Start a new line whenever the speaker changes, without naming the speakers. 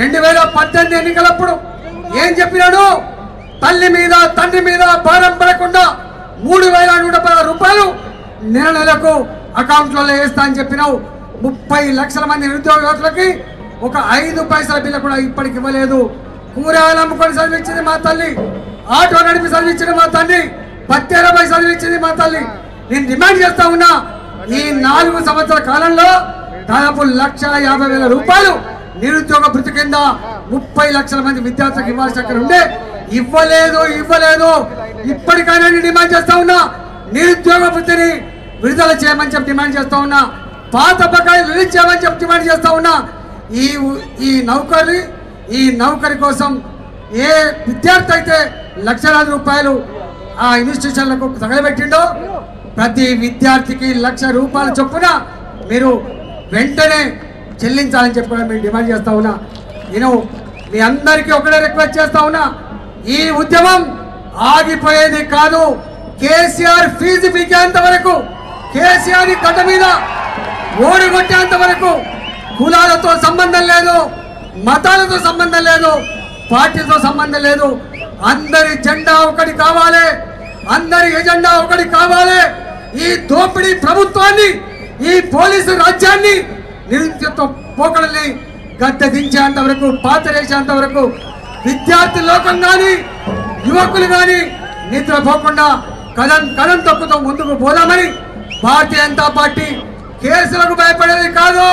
రెండు వేల పద్దెనిమిది ఎన్నికలప్పుడు ఏం చెప్పినాడు? తల్లి మీద తండ్రి మీద భారం పడకుండా మూడు వేల నూట పదహారు రూపాయలు నెల నెలకు అకౌంట్లలో వేస్తా అని చెప్పినావు. ముప్పై లక్షల మంది నిరుద్యోగ యువకులకి ఒక ఐదు పైసల బిల్లు కూడా ఇప్పటికి ఇవ్వలేదు. కూరగాయలు అమ్ముకొని చదివించింది మా తల్లి. ఆటో నడిపి చదివించింది మా తండ్రి పత్తేరపై చదివించింది మా తల్లి. నేను డిమాండ్ చేస్తా ఉన్నా ఈ నాలుగు సంవత్సరాల కాలంలో దాదాపు లక్ష యాభై వేల రూపాయలు నిరుద్యోగ భృతి కింద ముప్పై లక్షల మంది విద్యార్థులకు ఇవ్వాల్సిన అక్కడ ఉండే ఇవ్వలేదు ఇవ్వలేదు. ఇప్పటికైనా నేను డిమాండ్ చేస్తా ఉన్నా. నిరుద్యోగ భృతిని విడుదల చేయమని చెప్పి డిమాండ్ చేస్తా ఉన్నా. పాత బకాయి రిలీజ్ చేయమని చెప్పి డిమాండ్ చేస్తా ఉన్నా. ఈ ఈ నౌకరి ఈ నౌకరి కోసం ఏ విద్యార్థి అయితే లక్షలాది రూపాయలు ఆ ఇన్స్టిట్యూషన్లకు తగలబెట్టిండో ప్రతి విద్యార్థికి లక్ష రూపాయల చొప్పున మీరు వెంటనే చెల్లించాలని చెప్పి కూడా మేము డిమాండ్ చేస్తా ఉన్నా. నేను మీ అందరికీ ఒకటే రిక్వెస్ట్ చేస్తా ఉన్నా. ఈ ఉద్యమం ఆగిపోయేది కాదు. కేసీఆర్ ఫీజు పీకేంత వరకు కేసీఆర్ గడ్డ మీద ఓడిగొట్టేంత వరకు కులాలతో సంబంధం లేదు మతాలతో సంబంధం లేదు పార్టీతో సంబంధం లేదు. అందరి జెండా ఒకటి కావాలి అందరి ఎజెండా ఒకటి కావాలి. ఈ దోపిడీ ప్రభుత్వాన్ని ఈ పోలీసు రాజ్యాన్ని నిరుద్యోగ పోకడల్ని గద్దె దించేంత వరకు పాతరేసేంత వరకు విద్యార్థి లోకం కానీ యువకులు కానీ నిద్రపోకుండా కథం కథం తప్పుతో ముందుకు పోదామని భారతీయ జనతా పార్టీ కేసులకు భయపడేది కాదు.